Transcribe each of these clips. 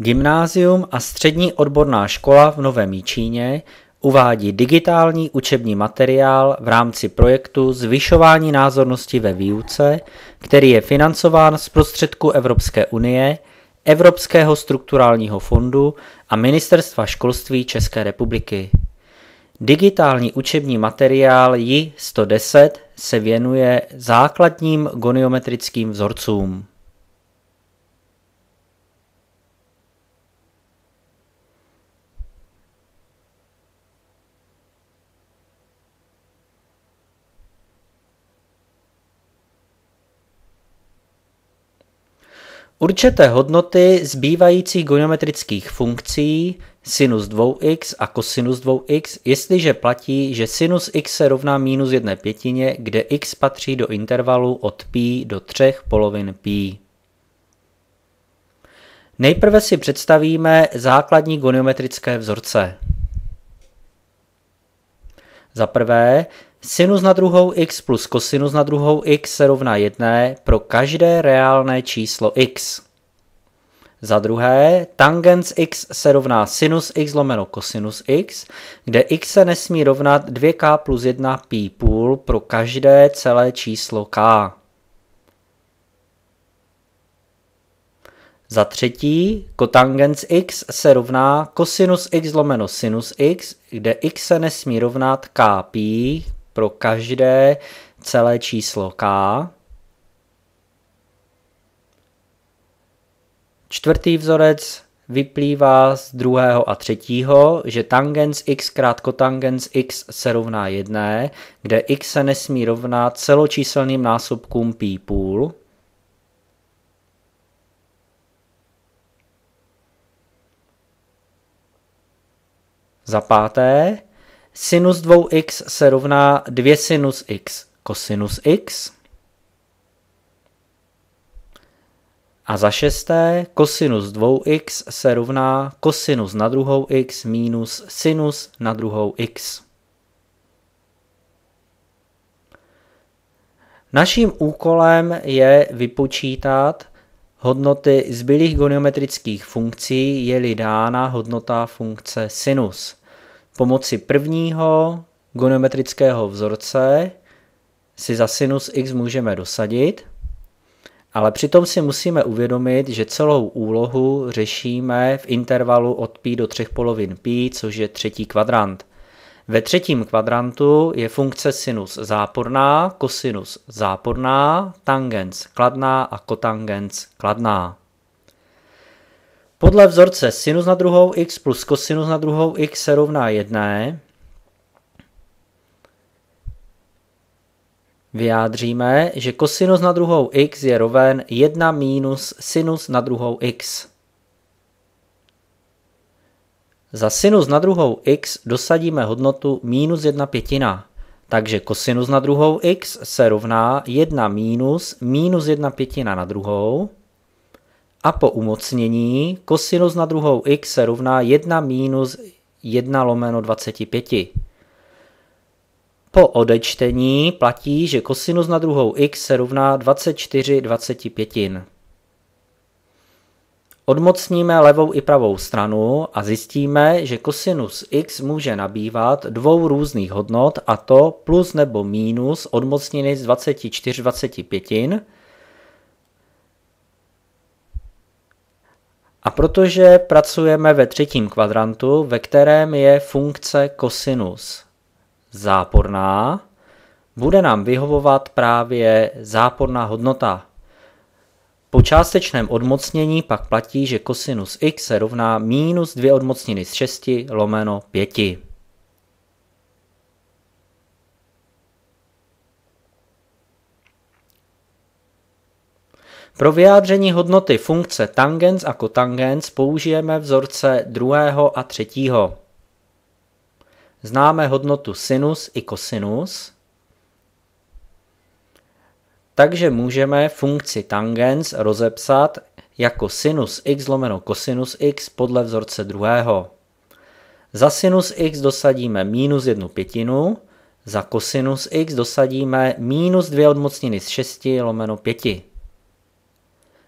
Gymnázium a střední odborná škola v Novém Jíčíně uvádí digitální učební materiál v rámci projektu Zvyšování názornosti ve výuce, který je financován z prostředku Evropské unie, Evropského strukturálního fondu a Ministerstva školství České republiky. Digitální učební materiál JI 110 se věnuje základním goniometrickým vzorcům. Určité hodnoty zbývajících goniometrických funkcí sinus 2x a cosinus 2x, jestliže platí, že sinus x se rovná minus jedné pětině, kde x patří do intervalu od pi do třech polovin pi. Nejprve si představíme základní goniometrické vzorce. Za prvé, sinus na druhou x plus kosinus na druhou x se rovná 1 pro každé reálné číslo x. Za druhé, tangens x se rovná sinus x lomeno cosinus x, kde x se nesmí rovnat 2k plus 1 pi půl pro každé celé číslo k. Za třetí, kotangens x se rovná cosinus x lomeno sinus x, kde x se nesmí rovnat k pi pro každé celé číslo k. Čtvrtý vzorec vyplývá z druhého a třetího, že tangens x krát kotangens x se rovná jedné, kde x se nesmí rovnat celočíselným násobkům pi půl. Za páté, sinus 2x se rovná 2 sinus x cosinus x. A za šesté, kosinus 2x se rovná kosinus na druhou x minus sinus na druhou x. Naším úkolem je vypočítat hodnoty zbylých goniometrických funkcí, je-li dána hodnota funkce sinus. Pomocí prvního goniometrického vzorce si za sinus x můžeme dosadit – ale přitom si musíme uvědomit, že celou úlohu řešíme v intervalu od pi do třech polovin pi, což je třetí kvadrant. Ve třetím kvadrantu je funkce sinus záporná, kosinus záporná, tangens kladná a kotangens kladná. Podle vzorce sinus na druhou x plus kosinus na druhou x se rovná jedné, vyjádříme, že kosinus na druhou x je roven 1 minus sinus na druhou x. Za sinus na druhou x dosadíme hodnotu minus 1 pětina, takže kosinus na druhou x se rovná 1 minus minus 1 pětina na druhou a po umocnění kosinus na druhou x se rovná 1 minus 1 lomeno 25. Po odečtení platí, že kosinus na druhou x se rovná 24 25. Odmocníme levou i pravou stranu a zjistíme, že kosinus x může nabývat dvou různých hodnot a to plus nebo minus odmocniny z 24 25. A protože pracujeme ve třetím kvadrantu, ve kterém je funkce kosinus záporná, bude nám vyhovovat právě záporná hodnota. Po částečném odmocnění pak platí, že kosinus x se rovná minus 2 odmocniny z 6 lomeno 5. Pro vyjádření hodnoty funkce tangens a kotangens použijeme vzorce druhého a třetího. Známe hodnotu sinus i kosinus, takže můžeme funkci tangens rozepsat jako sinus x lomeno kosinus x podle vzorce druhého. Za sinus x dosadíme minus jednu pětinu, za kosinus x dosadíme minus dvě odmocniny z 6 lomeno 5.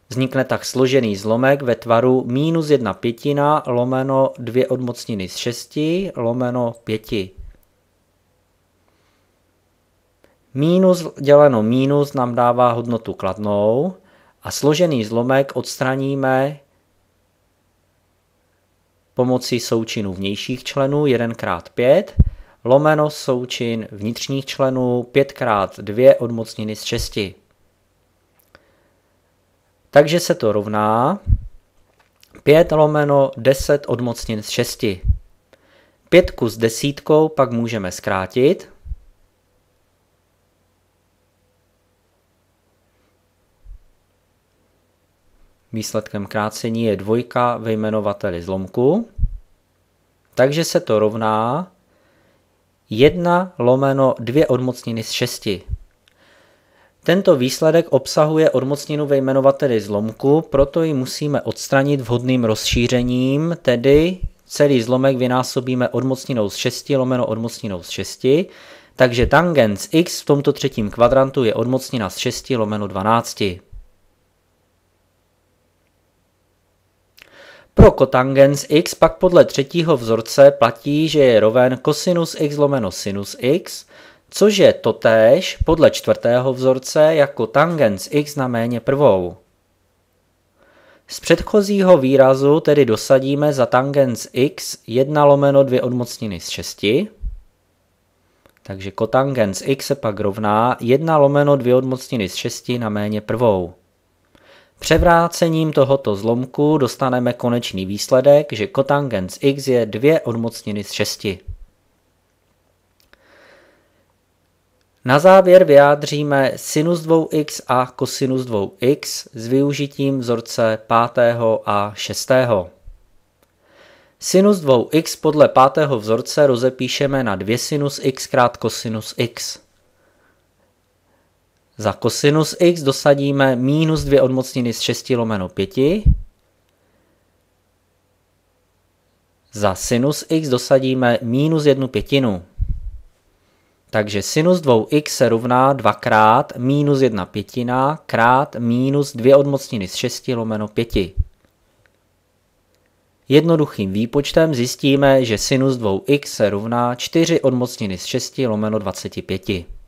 Vznikne tak složený zlomek ve tvaru minus 1 pětina lomeno 2 odmocniny z 6 lomeno 5. Minus děleno minus nám dává hodnotu kladnou a složený zlomek odstraníme pomocí součinu vnějších členů 1x5 lomeno součin vnitřních členů 5x2 odmocniny z 6. Takže se to rovná 5 lomeno 10 odmocnin z 6. Pětku s desítkou pak můžeme zkrátit. Výsledkem krácení je dvojka ve jmenovateli zlomku. Takže se to rovná 1 lomeno 2 odmocniny z 6. Tento výsledek obsahuje odmocninu ve jmenovateli zlomku, proto ji musíme odstranit vhodným rozšířením, tedy celý zlomek vynásobíme odmocninou z 6 lomeno odmocninou z 6, takže tangens x v tomto třetím kvadrantu je odmocnina z 6 lomeno 12. Pro kotangens x pak podle třetího vzorce platí, že je roven kosinus x lomeno sinus x, což je totéž podle čtvrtého vzorce jako tangens x na méně prvou. Z předchozího výrazu tedy dosadíme za tangens x 1 lomeno 2 odmocniny z 6, takže kotangens x se pak rovná 1 lomeno 2 odmocniny z 6 na méně prvou. Převrácením tohoto zlomku dostaneme konečný výsledek, že kotangens x je 2 odmocniny z 6. Na závěr vyjádříme sinus 2x a kosinus 2x s využitím vzorce 5. a 6. Sinus 2x podle pátého vzorce rozepíšeme na 2 sinus x krát kosinus x. Za kosinus x dosadíme minus 2 odmocniny z 6 lomeno 5. Za sinus x dosadíme minus 1 pětinu. Takže sinus 2x se rovná 2 krát minus 1 pětina krát minus 2 odmocniny z 6 lomeno 5. Jednoduchým výpočtem zjistíme, že sinus 2x se rovná 4 odmocniny z 6 lomeno 25.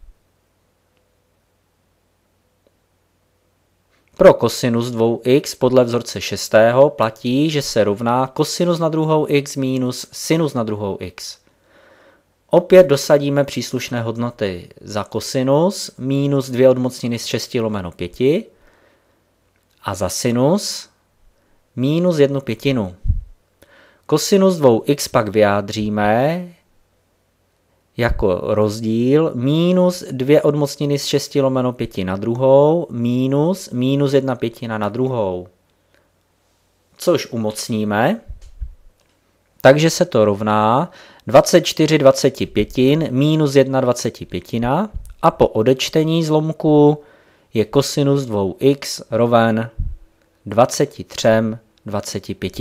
Pro kosinus 2x podle vzorce 6. platí, že se rovná kosinus na druhou x minus sinus na druhou x. Opět dosadíme příslušné hodnoty za kosinus minus 2 odmocniny z 6 lomeno 5 a za sinus minus 1 pětinu. Kosinus 2x pak vyjádříme jako rozdíl minus 2 odmocniny z 6 lomeno 5 na druhou minus minus 1 pětina na druhou. Což umocníme, takže se to rovná 24 25 minus 1 25 a po odečtení zlomku je kosinus 2x roven 23 25.